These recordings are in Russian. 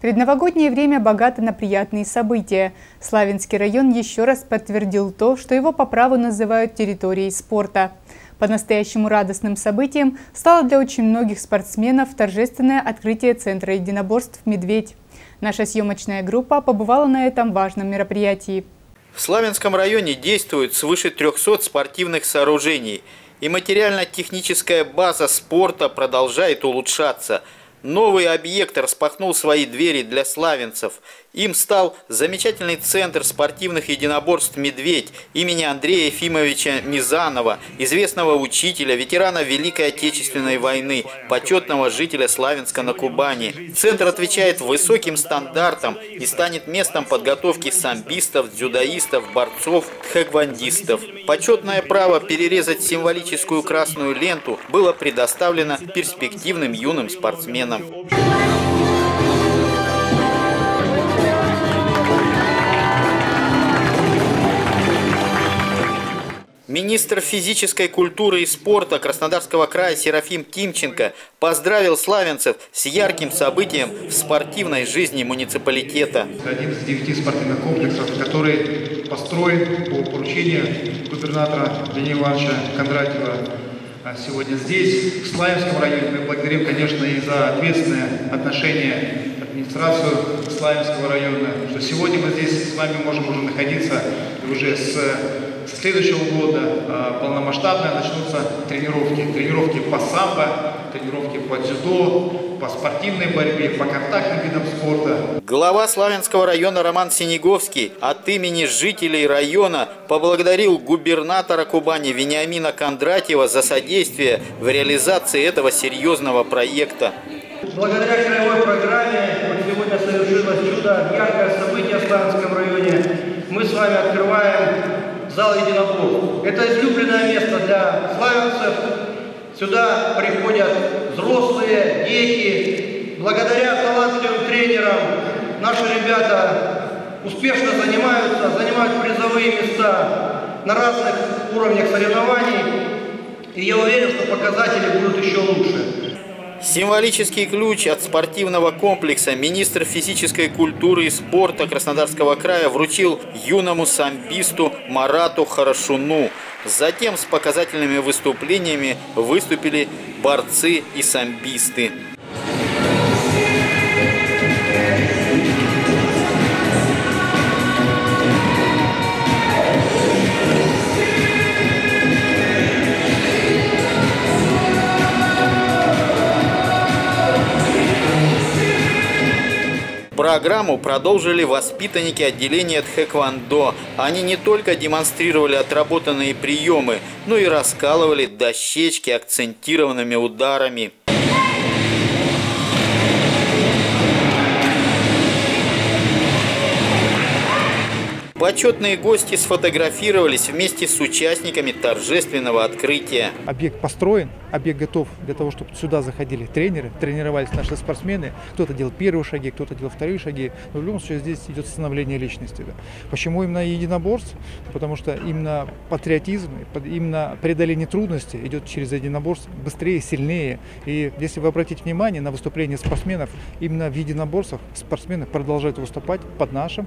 Предновогоднее время богато на приятные события. Славянский район еще раз подтвердил то, что его по праву называют территорией спорта. По-настоящему радостным событием стало для очень многих спортсменов торжественное открытие Центра единоборств «Медведь». Наша съемочная группа побывала на этом важном мероприятии. В Славянском районе действует свыше 300 спортивных сооружений, и материально-техническая база спорта продолжает улучшаться – Новый объект распахнул свои двери для славянцев. Им стал замечательный центр спортивных единоборств «Медведь» имени Андрея Ефимовича Мизанова, известного учителя, ветерана Великой Отечественной войны, почетного жителя Славянска на Кубани. Центр отвечает высоким стандартам и станет местом подготовки самбистов, дзюдоистов, борцов, тхэквондистов. Почетное право перерезать символическую красную ленту было предоставлено перспективным юным спортсменам Министр физической культуры и спорта Краснодарского края Серафим Тимченко поздравил славянцев с ярким событием в спортивной жизни муниципалитета. Один из девяти спортивных комплексов, который построен по поручению губернатора Леонида Ивановича Кондратьева а сегодня здесь, в Славянском районе. Мы благодарим, конечно, и за ответственное отношение администрацию Славянского района, что сегодня мы здесь с вами можем уже находиться уже с следующего года а, полномасштабно начнутся тренировки. Тренировки по самбо, тренировки по дзюдо, по спортивной борьбе, по контактным видам спорта. Глава Славянского района Роман Синеговский от имени жителей района поблагодарил губернатора Кубани Вениамина Кондратьева за содействие в реализации этого серьезного проекта. Благодаря краевой программе вот сегодня совершилось чудо, яркое событие в Славянском районе. Мы с вами открываем зал единоборств. Это излюбленное место для славянцев. Сюда приходят взрослые, дети. Благодаря талантливым тренерам наши ребята успешно занимаются, занимают призовые места на разных уровнях соревнований. И я уверен, что показатели будут еще лучше. Символический ключ от спортивного комплекса министр физической культуры и спорта Краснодарского края вручил юному самбисту Марату Хорошуну. Затем с показательными выступлениями выступили борцы и самбисты. Программу продолжили воспитанники отделения Тхэквондо. Они не только демонстрировали отработанные приемы, но и раскалывали дощечки акцентированными ударами. Почетные гости сфотографировались вместе с участниками торжественного открытия. Объект построен, объект готов для того, чтобы сюда заходили тренеры, тренировались наши спортсмены. Кто-то делал первые шаги, кто-то делал вторые шаги. Но в любом случае здесь идет становление личности. Почему именно единоборство? Потому что именно патриотизм, именно преодоление трудностей идет через единоборство быстрее, сильнее. И если вы обратите внимание на выступления спортсменов, именно в единоборствах спортсмены продолжают выступать под нашим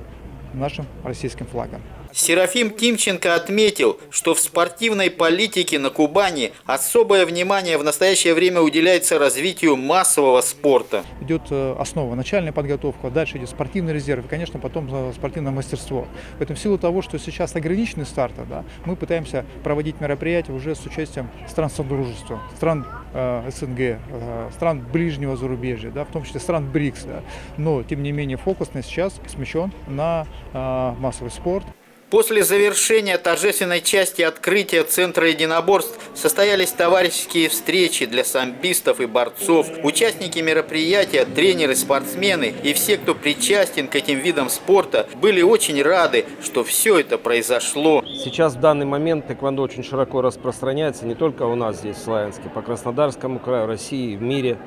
нашим российским флагом. Серафим Тимченко отметил, что в спортивной политике на Кубани особое внимание в настоящее время уделяется развитию массового спорта. Идет э, основа, начальная подготовка, дальше идет спортивный резерв и, конечно, потом э, спортивное мастерство. Поэтому в силу того, что сейчас ограничены старты, да, мы пытаемся проводить мероприятия уже с участием стран Содружества, стран э, СНГ, э, стран ближнего зарубежья, да, в том числе стран БРИКС. Да. Но, тем не менее, фокус на сейчас смещен на э, массовый спорт. После завершения торжественной части открытия Центра единоборств состоялись товарищеские встречи для самбистов и борцов. Участники мероприятия, тренеры, спортсмены и все, кто причастен к этим видам спорта, были очень рады, что все это произошло. Сейчас в данный момент тэквондо очень широко распространяется не только у нас здесь, в Славянске, по Краснодарскому краю, России, в мире.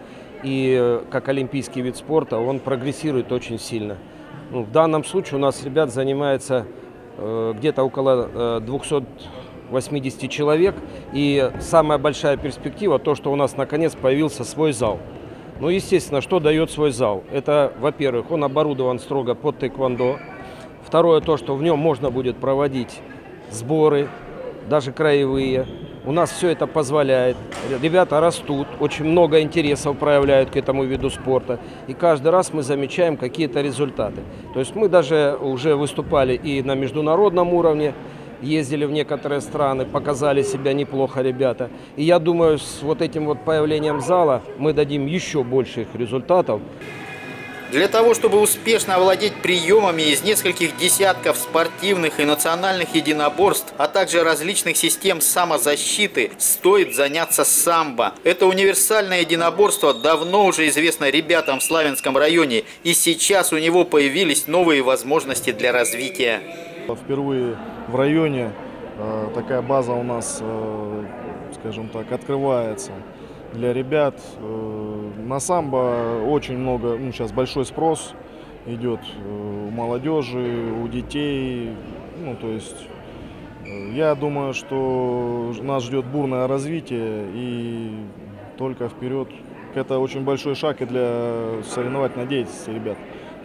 И э, как олимпийский вид спорта он прогрессирует очень сильно. Ну, в данном случае у нас ребят занимается где-то около 280 э, человек. И самая большая перспектива, то, что у нас наконец появился свой зал. Ну, естественно, что дает свой зал? Это, во-первых, он оборудован строго под тэквондо. Второе, то, что в нем можно будет проводить сборы, даже краевые. У нас все это позволяет. Ребята растут, очень много интересов проявляют к этому виду спорта. И каждый раз мы замечаем какие-то результаты. То есть мы даже уже выступали и на международном уровне, ездили в некоторые страны, показали себя неплохо ребята. И я думаю, с вот этим вот появлением зала мы дадим еще больших результатов. Для того, чтобы успешно овладеть приемами из нескольких десятков спортивных и национальных единоборств, а также различных систем самозащиты, стоит заняться самбо. Это универсальное единоборство давно уже известно ребятам в Славянском районе, и сейчас у него появились новые возможности для развития. Впервые в районе э, такая база у нас, э, скажем так, открывается для ребят. Э, на самбо очень много, ну, сейчас большой спрос идет у молодежи, у детей. Ну, то есть я думаю, что нас ждет бурное развитие и только вперед. Это очень большой шаг и для соревновательной деятельности ребят.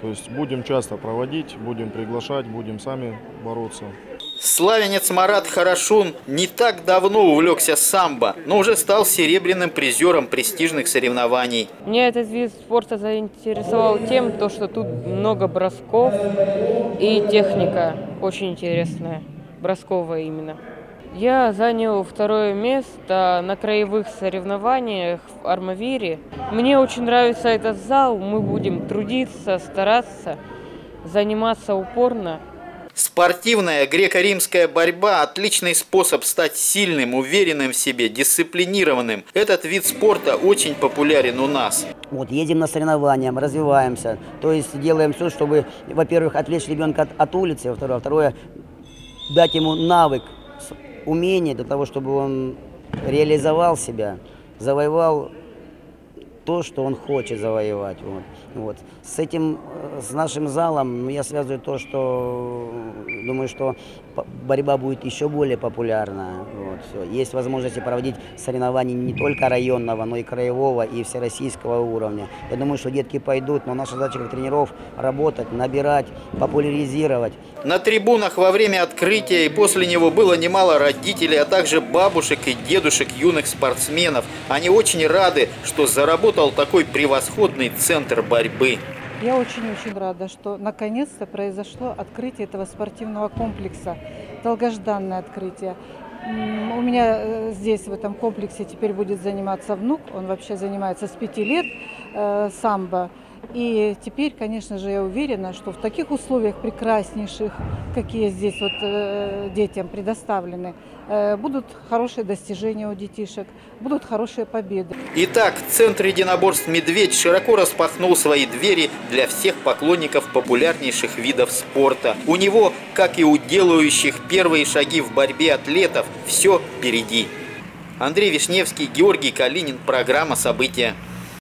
То есть будем часто проводить, будем приглашать, будем сами бороться. Славянец Марат Харашун не так давно увлекся самбо, но уже стал серебряным призером престижных соревнований. Меня этот вид спорта заинтересовал тем, то, что тут много бросков и техника очень интересная, бросковая именно. Я занял второе место на краевых соревнованиях в Армавире. Мне очень нравится этот зал. Мы будем трудиться, стараться, заниматься упорно. Спортивная греко-римская борьба – отличный способ стать сильным, уверенным в себе, дисциплинированным. Этот вид спорта очень популярен у нас. Вот, едем на соревнования, развиваемся. То есть делаем все, чтобы, во-первых, отвлечь ребенка от, от улицы, во-вторых, второе, дать ему навык умение для того, чтобы он реализовал себя, завоевал то, что он хочет завоевать. Вот. Вот. С этим, э, с нашим залом я связываю то, что думаю, что борьба будет еще более популярна. Вот, все. Есть возможности проводить соревнования не только районного, но и краевого и всероссийского уровня. Я думаю, что детки пойдут, но наша задача как тренеров работать, набирать, популяризировать. На трибунах во время открытия и после него было немало родителей, а также бабушек и дедушек юных спортсменов. Они очень рады, что заработал такой превосходный центр борьбы. Я очень-очень рада, что наконец-то произошло открытие этого спортивного комплекса. Долгожданное открытие. У меня э, здесь, в этом комплексе, теперь будет заниматься внук. Он вообще занимается с пяти лет э, самбо. И теперь, конечно же, я уверена, что в таких условиях прекраснейших, какие здесь вот э, детям предоставлены, э, будут хорошие достижения у детишек, будут хорошие победы. Итак, Центр единоборств «Медведь» широко распахнул свои двери для всех поклонников популярнейших видов спорта. У него, как и у делающих первые шаги в борьбе атлетов, все впереди. Андрей Вишневский, Георгий Калинин. Программа «События».